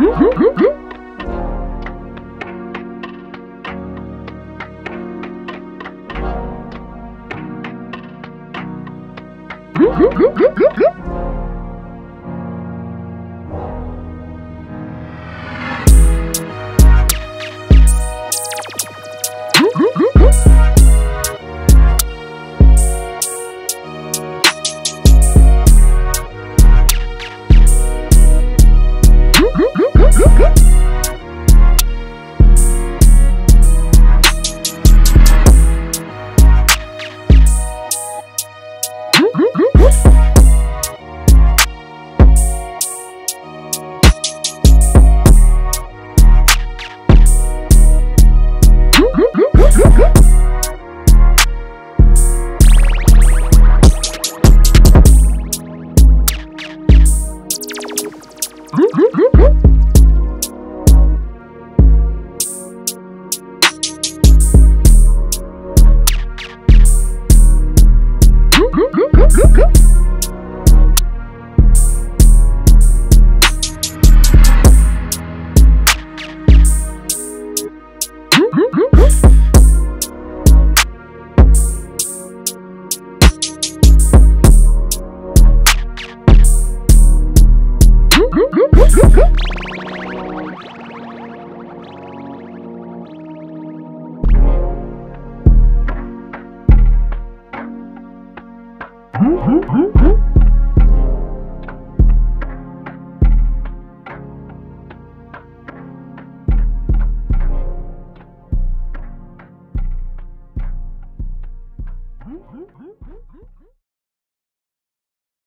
Huh? Mm-hmm.